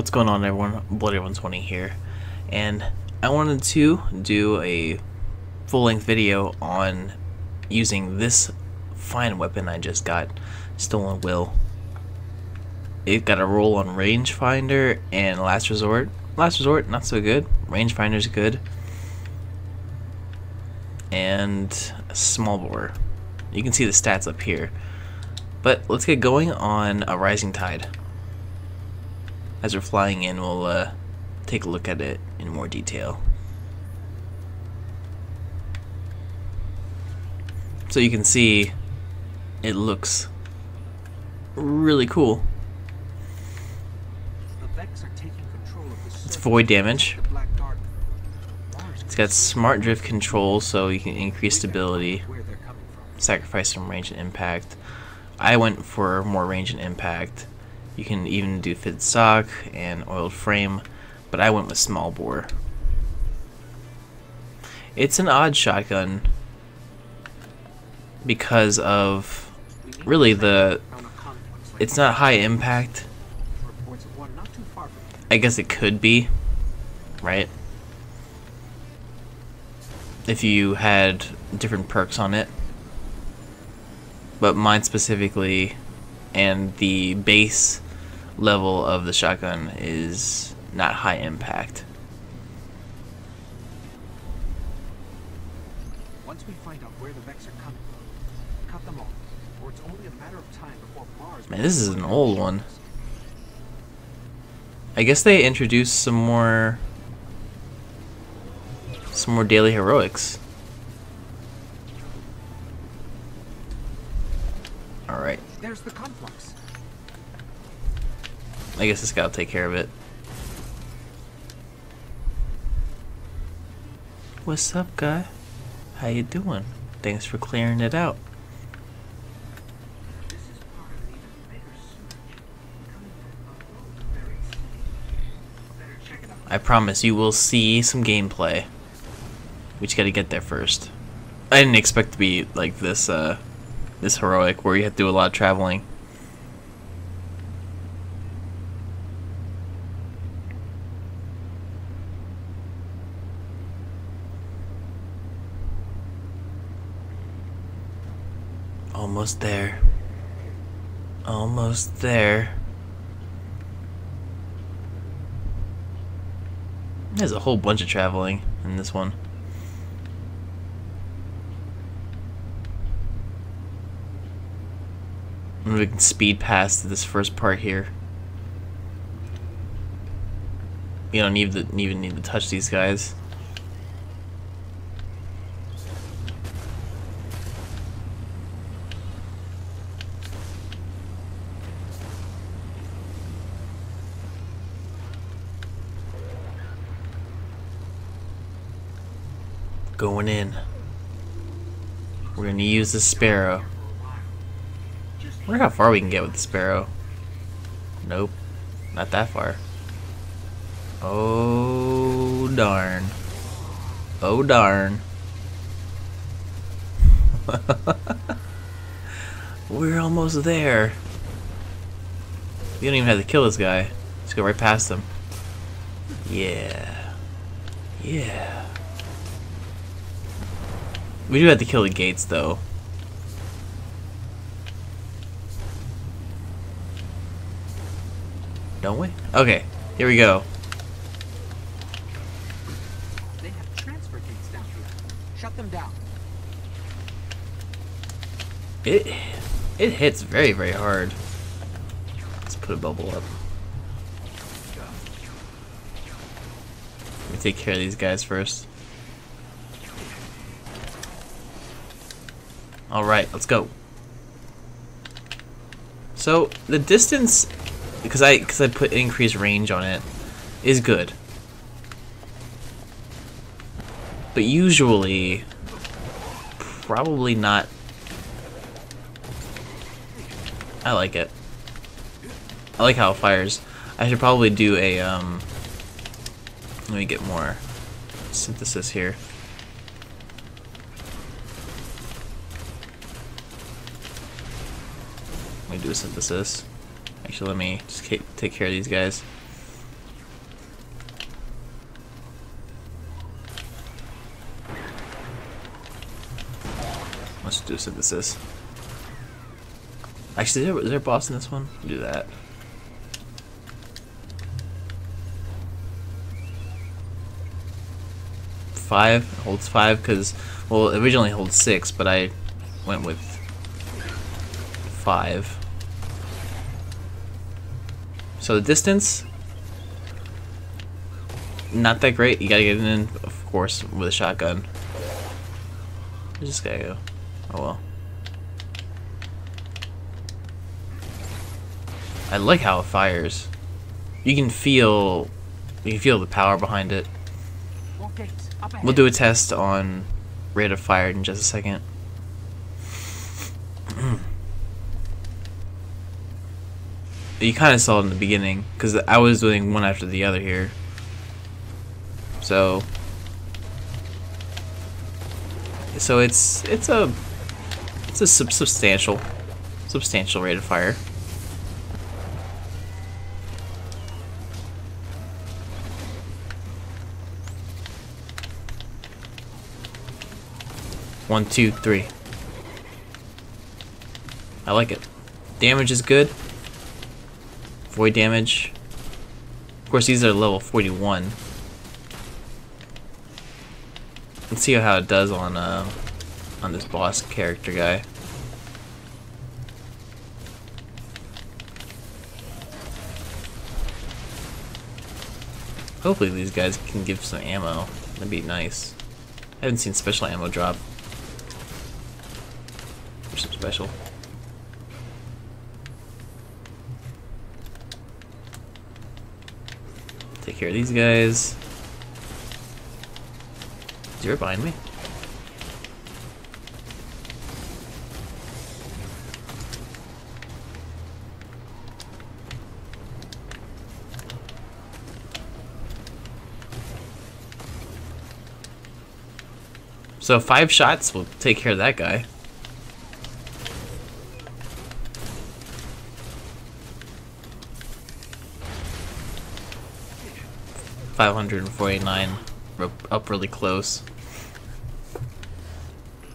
What's going on everyone? Bloodrave120 here and I wanted to do a full-length video on using this fine weapon I just got, Stolen Will. It got a roll on Rangefinder and Last Resort. Last Resort, not so good. Rangefinder's good. And Small Bore. You can see the stats up here. But let's get going on a Rising Tide as we're flying in, we'll uh, take a look at it in more detail. So you can see it looks really cool. It's void damage. It's got smart drift control so you can increase stability, sacrifice some range and impact. I went for more range and impact you can even do fit stock and oiled frame, but I went with small bore. It's an odd shotgun because of really the it's not high impact. I guess it could be, right? If you had different perks on it. But mine specifically and the base level of the shotgun is not high impact. Once we find out where the Vex are coming from, cut them off, or it's only a matter of time before Mars. Man, this is an old one. I guess they introduced some more some more daily heroics. Alright. There's the complex. I guess this guy will take care of it. What's up, guy? How you doing? Thanks for clearing it out. I promise you will see some gameplay. We just gotta get there first. I didn't expect to be like this, uh, this heroic where you have to do a lot of traveling. Almost there. Almost there. There's a whole bunch of traveling in this one. We can speed past this first part here. You don't need to, even need to touch these guys. Going in. We're gonna use the sparrow. Wonder how far we can get with the sparrow. Nope. Not that far. Oh darn. Oh darn. We're almost there. We don't even have to kill this guy. Just go right past him. Yeah. Yeah. We do have to kill the gates, though. Don't we? Okay, here we go. They have transfer gates down here. Shut them down. It it hits very very hard. Let's put a bubble up. Let me take care of these guys first. Alright, let's go. So, the distance, because I, cause I put increased range on it, is good. But usually, probably not. I like it. I like how it fires. I should probably do a, um, let me get more synthesis here. Let me do a synthesis. Actually, let me just take care of these guys. Let's do synthesis. Actually, is there, is there a boss in this one? We'll do that. Five holds five because well, originally holds six, but I went with five. So the distance, not that great. You gotta get in, of course, with a shotgun. Where's this guy go? Oh well. I like how it fires. You can feel, you can feel the power behind it. We'll do a test on rate of fire in just a second. You kind of saw it in the beginning because I was doing one after the other here. So, so it's it's a it's a sub substantial substantial rate of fire. One, two, three. I like it. Damage is good. Void damage. Of course, these are level 41. Let's see how it does on uh, on this boss character guy. Hopefully these guys can give some ammo. That'd be nice. I haven't seen special ammo drop. some special. Care of these guys. Is you behind me? So five shots will take care of that guy. Five hundred and forty-nine, up really close.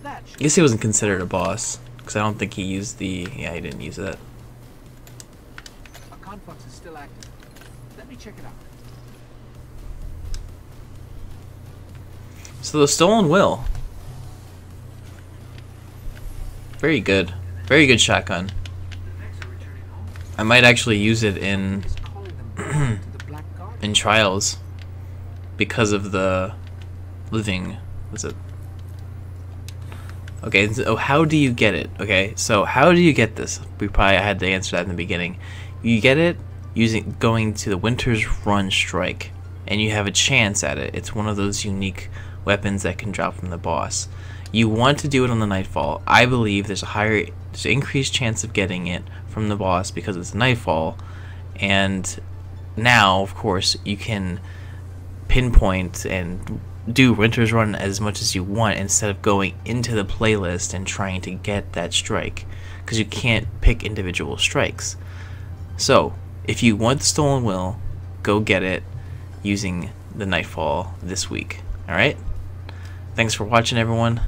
I guess he wasn't considered a boss, because I don't think he used the... Yeah, he didn't use that. Our conflux is still active. Let me check it out. So the stolen will. Very good. Very good shotgun. I might actually use it in in trials because of the living what's it? Okay so how do you get it? Okay so how do you get this? We probably had to answer that in the beginning. You get it using going to the winter's run strike and you have a chance at it. It's one of those unique weapons that can drop from the boss. You want to do it on the Nightfall. I believe there's a higher, there's an increased chance of getting it from the boss because it's Nightfall. And now, of course, you can pinpoint and do Winter's Run as much as you want instead of going into the playlist and trying to get that strike because you can't pick individual strikes. So, if you want the Stolen Will, go get it using the Nightfall this week. Alright? Thanks for watching, everyone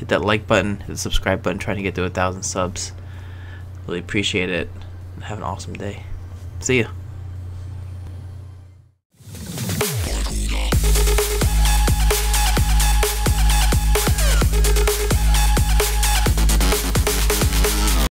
hit that like button, hit the subscribe button, trying to get to a thousand subs. Really appreciate it. Have an awesome day. See ya.